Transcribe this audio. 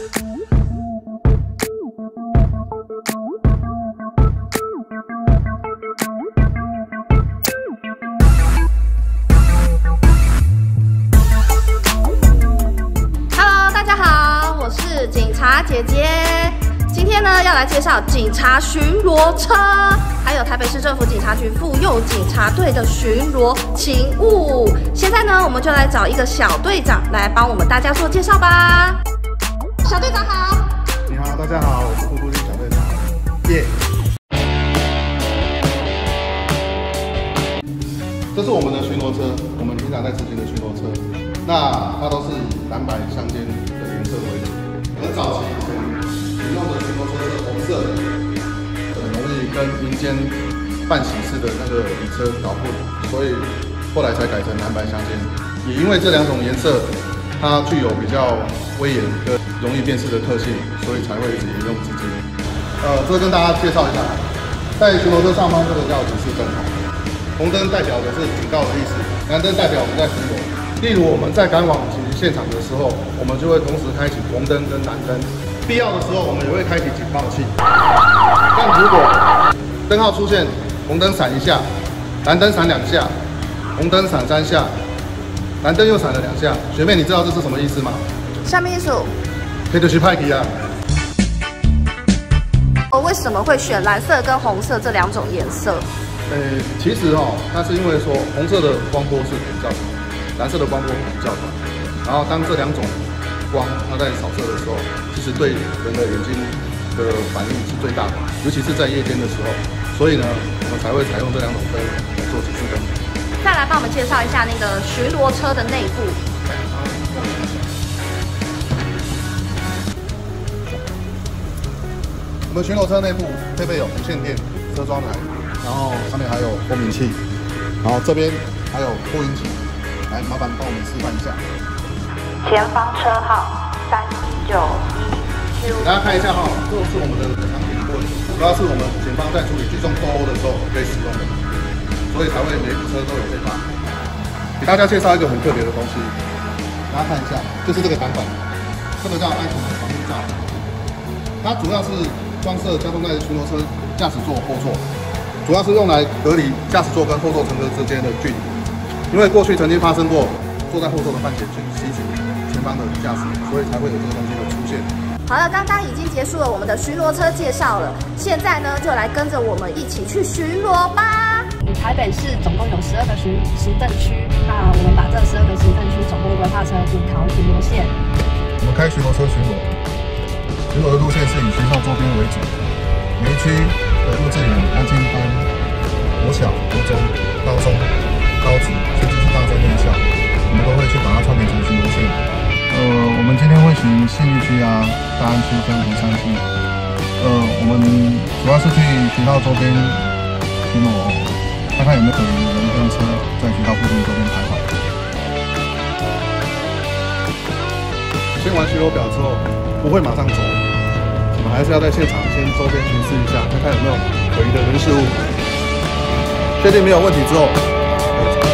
Hello，大家好，我是警察姐姐。今天呢，要来介绍警察巡逻车，还有台北市政府警察局妇幼警察队的巡逻勤务。现在呢，我们就来找一个小队长来帮我们大家做介绍吧。小队长好。你好，大家好，我是呼呼小队长，耶、这是我们的巡逻车，我们平常在执行的巡逻车，那它都是以蓝白相间的颜色为主。很早期以前使用的巡逻车是红色的，很容易跟民间办喜事的那个礼车搞混，所以后来才改成蓝白相间。也因为这两种颜色，它具有比较威严跟容易辨识的特性，所以才会一直沿用至今。呃，这跟大家介绍一下，在巡逻车上方这个叫指示灯，红灯代表的是警告的意思，蓝灯代表我们在巡逻。例如我们在赶往紧急现场的时候，我们就会同时开启红灯跟蓝灯，必要的时候我们也会开启警报器。但如果灯号出现红灯闪一下，蓝灯闪两下，红灯闪三下，蓝灯又闪了两下，学妹你知道这是什么意思吗？下面一组，可以去派克啊。我为什么会选蓝色跟红色这两种颜色？呃，其实哦，那是因为说红色的光波是比较长，蓝色的光波比较短。然后当这两种光它在扫射的时候，其实对人的眼睛的反应是最大的，尤其是在夜间的时候。所以呢，我们才会采用这两种灯来做指示灯。再来帮我们介绍一下那个巡逻车的内部。我们巡逻车内部配备有无线电车窗台，然后上面还有蜂鸣器，然后这边还有扩音器。来，麻烦帮我们示范一下。前方车号三九一 Q 大家看一下哈，这是我们的产品过主要是我们前方在处理聚众斗殴的时候可以使用的，所以才会每部车都有这把。给大家介绍一个很特别的东西，大家看一下，就是这个挡板，这个叫安全的防护罩，它主要是装设交通在巡逻车驾驶座后座，主要是用来隔离驾驶座跟后座乘客之间的距离。因为过去曾经发生过坐在后座的犯嫌去袭击前方的驾驶，所以才会有这个东西的出现。好了，刚刚已经结束了我们的巡逻车介绍了，现在呢就来跟着我们一起去巡逻吧。台北市总共有十二个巡行政区，那我们把这十二个行政区总共规划成五条巡逻线。我们开巡逻车巡逻，巡逻的路线是以学校周边为主，每一区的幼稚园、安亲班、国小、国中、高中、高职，甚至是大专院校，我们都会去把它串联成巡逻线。呃，我们今天会巡信义区啊、大安区跟湖山区。呃，我们主要是去学校周边巡逻，看看有没有可疑的人跟车在学校附近周边徘徊。签完巡逻表之后，不会马上走，们还是要在现场先周边巡视一下，看看有没有可疑的人事物。确定没有问题之后，再走